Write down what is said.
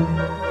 Música